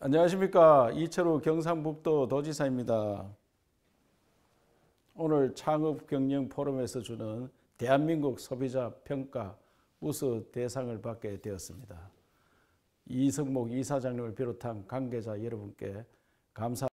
안녕하십니까 이철우 경상북도 도지사입니다. 오늘 창업 경영 포럼에서 주는 대한민국 소비자 평가 우수 대상을 받게 되었습니다. 이성목 이사장님을 비롯한 관계자 여러분께 감사